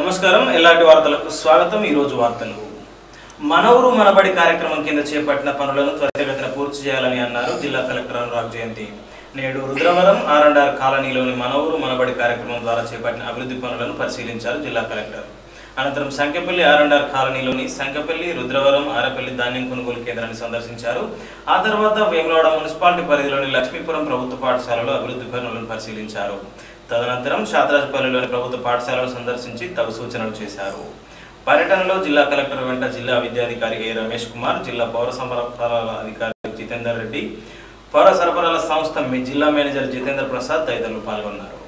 నమస్కారం. ఎలాంటి వార్తలకు స్వాగతం. ఈరోజు వార్తలు. మనవరు మనబడి కార్యక్రమం కింద చేపట్టిన పనులను త్వరితగతిన పూర్తి చేయాలని అన్నారు జిల్లా కలెక్టర్ అనురాగ్ జయంతి. నేడు రుద్రవరం ఆర్ కాలనీలోని మనవరు మనబడి కార్యక్రమం ద్వారా చేపట్టిన అభివృద్ధి పనులను పరిశీలించారు జిల్లా కలెక్టర్. అనంతరం సంఖ్యపల్లి ఆర్ఎన్ఆర్ కాలనీలోని సంఖ్యపల్లి రుద్రవరం ఆరపల్లి ధాన్యం కొనుగోలు కేంద్రాన్ని సందర్శించారు. ఆ తర్వాత వేములవాడ మున్సిపాలిటీ పరిధిలోని లక్ష్మీపురం ప్రభుత్వ పాఠశాలలో అభివృద్ధి పనులను పరిశీలించారు. తదనంతరం షాద్రాజ్పల్లిలోని ప్రభుత్వ పాఠశాలను సందర్శించి తగు సూచనలు చేశారు. పర్యటనలో జిల్లా కలెక్టర్ వెంట జిల్లా విద్యాధికారి ఏ రమేష్ కుమార్ జిల్లా పౌర సరఫరాల అధికారి జితేందర్ రెడ్డి పౌర సరఫరాల సంస్థ మీ జిల్లా మేనేజర్ జితేంద్ర ప్రసాద్ తదితరులు పాల్గొన్నారు.